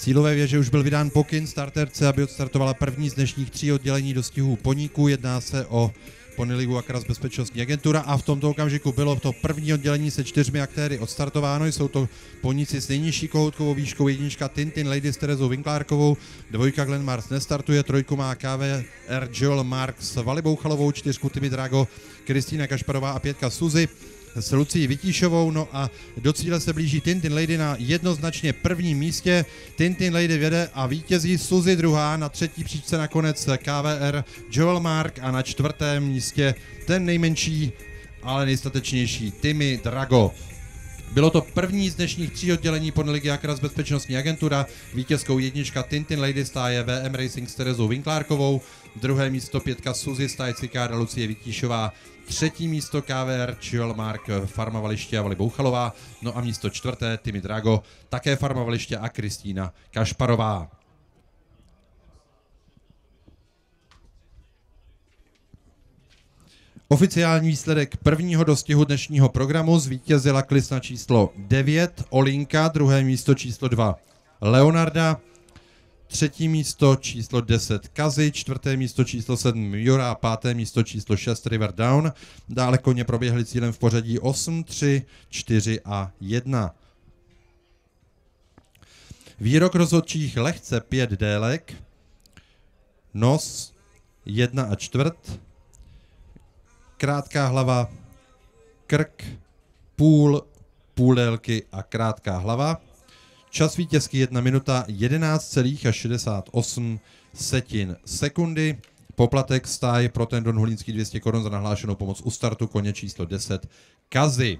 Cílové věže už byl vydán pokyn starterce, aby odstartovala první z dnešních tří oddělení dostihů poníku. Jedná se o Ponyligu Akras bezpečnostní agentura a v tomto okamžiku bylo to první oddělení se čtyřmi aktéry odstartováno. Jsou to poníci s nejnižší kohoutkovou výškou jednička Tintin Lady s Terezou Vinklárkovou, dvojka Glenn Mars nestartuje, trojku má KVR Joel Mark s Valibouchalovou, čtyřku Timmy Drago, Kristýna Kašparová a pětka Suzy s Lucí Vytíšovou, no a do cíle se blíží Tintin Lady na jednoznačně prvním místě. Tintin Lady vede a vítězí Suzy druhá, na třetí příčce nakonec KVR Joel Mark a na čtvrtém místě ten nejmenší, ale nejstatečnější Timmy Drago. Bylo to první z dnešních tří oddělení Ligy Akras Bezpečnostní agentura. Vítězkou jednička Tintin Lady stáje VM Racing s Terezou Vinklárkovou, druhé místo pětka Suzy stáje Cikára Lucie Vytíšová, třetí místo KVR Chill Mark Farma Valiště a Vali Bouchalová, no a místo čtvrté Timmy Drago, také Farma Valiště a Kristýna Kašparová. Oficiální výsledek prvního dostihu dnešního programu zvítězila klisna číslo 9 Olinka, druhé místo číslo 2 Leonarda, třetí místo číslo 10 Kazy, čtvrté místo číslo 7 Jura a páté místo číslo 6 River Down. Dále koně proběhly cílem v pořadí 8, 3, 4 a 1. Výrok rozhodčích lehce 5 délek, nos 1 a čtvrt, krátká hlava, krk, půl, půl délky a krátká hlava. Čas vítězky 1 minuta 11,68 setin sekundy. Poplatek stáje pro ten Don Hulínský 200 korun za nahlášenou pomoc u startu koně číslo 10 Kazy.